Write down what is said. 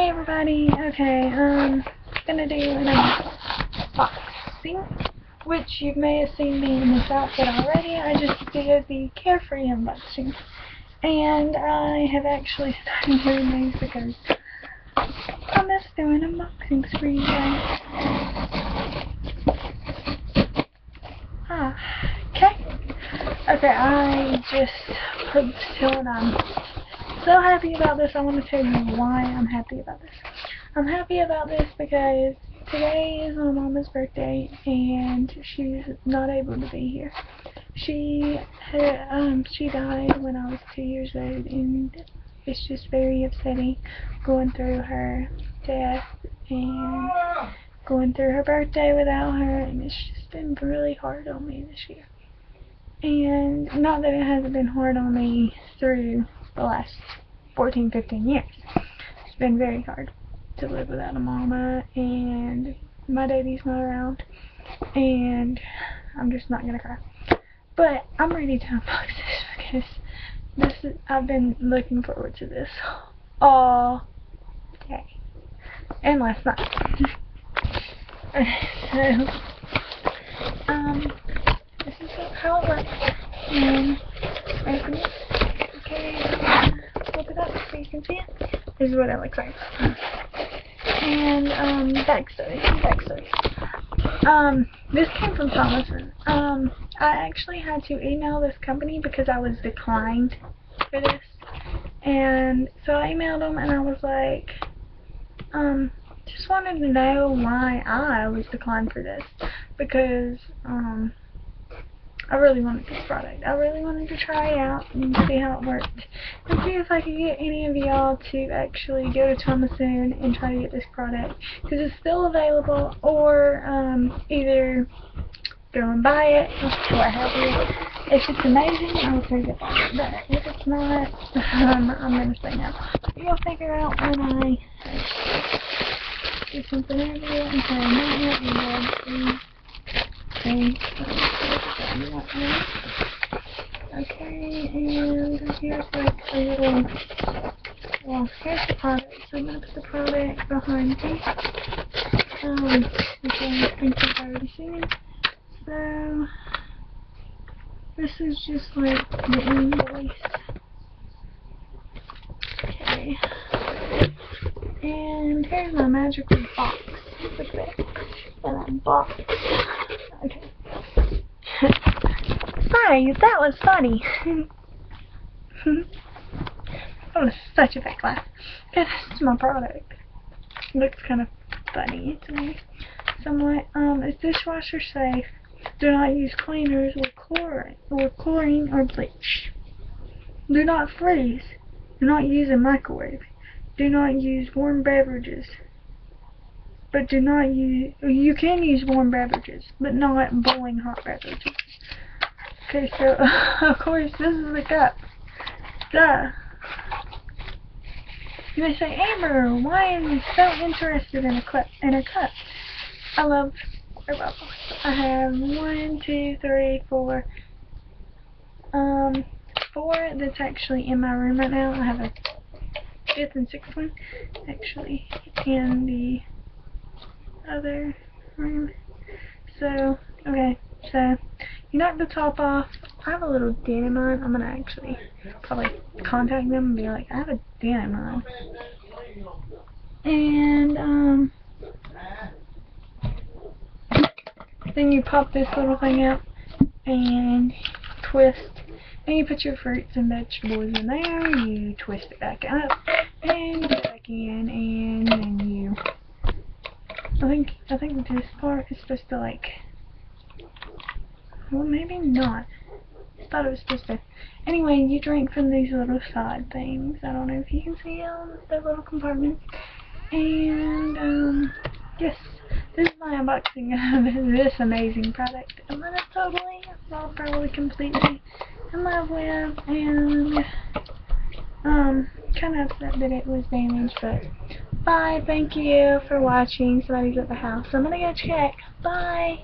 Hey everybody, okay, um, gonna do an unboxing, which you may have seen me in this outfit already. I just did the Carefree unboxing, and I have actually started doing these because I miss doing unboxings for you guys. Ah, okay. Okay, I just put still and I'm so happy about this. I want to tell you why I'm happy about this. I'm happy about this because today is my mama's birthday and she's not able to be here. She had, um she died when I was two years old and it's just very upsetting going through her death and going through her birthday without her and it's just been really hard on me this year. And not that it hasn't been hard on me through the last 14, 15 years. It's been very hard to live without a mama and my daddy's not around and I'm just not gonna cry. But I'm ready to unbox this because this is, I've been looking forward to this all day and last night. so, um, this is how it looks and open it. Okay, flip it up so you can see it. This is what it looks like. And, um, backstory, backstory. Um, this came from Tomoson. Um, I actually had to email this company because I was declined for this. And so I emailed them and I was like, um, just wanted to know why I was declined for this. Because, um, I really wanted this product. I really wanted to try it out and see how it worked. And see if I could get any of y'all to actually go to Tomoson and try to get this product. Because it's still available or um, either go and buy it, what have you. If it's amazing, I'll take it. But if it's not, um, I'm going to say no. You'll figure out when I do something over here. I'm sorry, not. Okay, and here's like a little, well, here's the product. So I'm going to put the product behind me. Um, I think you've already seen. So, this is just like the invoice. Okay. And here's my magical box. Look at that. And that box. Sorry, that was funny. that was such a big laugh. This is my product. looks kind of funny to me. Somewhat, um, is dishwasher safe. Do not use cleaners chlorine or chlorine or bleach. Do not freeze. Do not use a microwave. Do not use warm beverages. But do not use, you can use warm beverages, but not boiling hot beverages. Okay, so, of course, this is the cup. Duh. You may say, Amber, why are you so interested in a cup? In a cup? I love water bubbles. I have one, two, three, four. Um, four that's actually in my room right now. I have a fifth and sixth one actually in the other room. So, okay, so you knock the top off. I have a little in. I'm gonna actually probably contact them and be like, I have a in. And, um, then you pop this little thing out and twist and you put your fruits and vegetables in there, you twist it back up, and put it back in, and then you, I think, this part is supposed to like, well maybe not, I thought it was supposed to, anyway, you drink from these little side things, I don't know if you can see them, the little compartments, and, um, yes, this is my unboxing of this amazing product. I'm gonna totally, well, probably completely in love with, and, um, kind of upset that it was damaged, but, bye, thank you for watching, somebody's at the house, I'm gonna go check, bye!